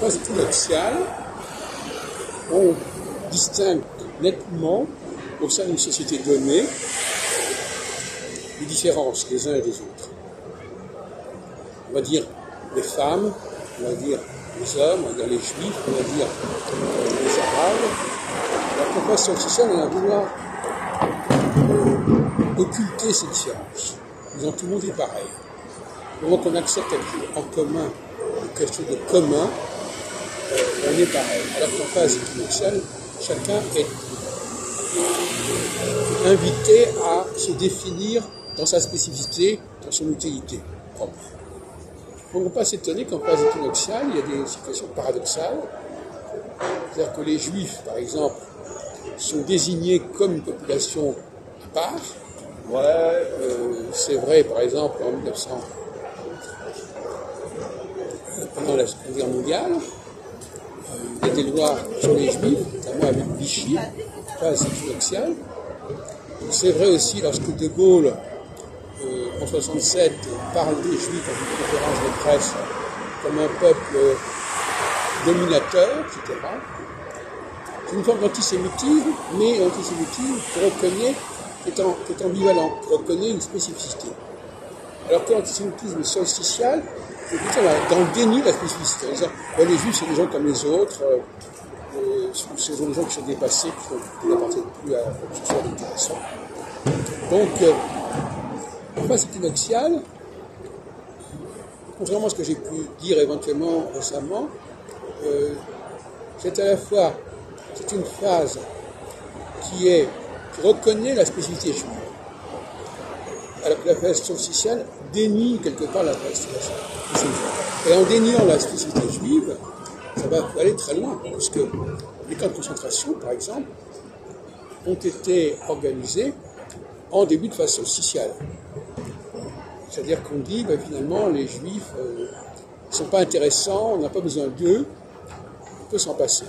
phase on distingue nettement au sein d'une société donnée les différences des uns et des autres. On va dire les femmes, on va dire les hommes, on va dire les juifs, on va dire les arabes. La compassion sociale, on va vouloir occulter ces différences. Disons, tout le monde est pareil. Le moment qu'on accepte en commun, quelque chose de commun, on est pareil. Alors qu'en phase équinoxiale, chacun est invité à se définir dans sa spécificité, dans son utilité propre. On ne peut pas s'étonner qu'en phase équinoxiale, il y a des situations paradoxales. C'est-à-dire que les juifs, par exemple, sont désignés comme une population à part. Ouais, euh, c'est vrai, par exemple, en 1900, pendant la Seconde Guerre mondiale, des lois sur les juifs, notamment avec Vichy, phase équinoxiale. C'est vrai aussi lorsque De Gaulle, euh, en 1967, parle des Juifs dans une conférence de presse comme un peuple dominateur, etc. C'est une forme d'antisémitisme, mais l'antisémitisme qui reconnaît, qui est, ambivalent, qui reconnaît une spécificité. Alors que l'antisémitisme solsticial, c'est dans le déni de la spécificité. les Juifs, c'est des gens comme les autres, euh, ce sont des gens qui sont dépassés, qui n'appartiennent plus à ce soit d'intéressant. Donc, euh, en phase équinoxiale, contrairement à ce que j'ai pu dire éventuellement récemment, euh, c'est à la fois c'est une phase qui est qui reconnaît la spécificité juive, la phase sociale dénie quelque part la phase Et en déniant la spécificité juive, ça va aller très loin, puisque les camps de concentration, par exemple, ont été organisés en début de phase sociale. C'est-à-dire qu'on dit, ben, finalement, les juifs ne euh, sont pas intéressants, on n'a pas besoin d'eux, on peut s'en passer.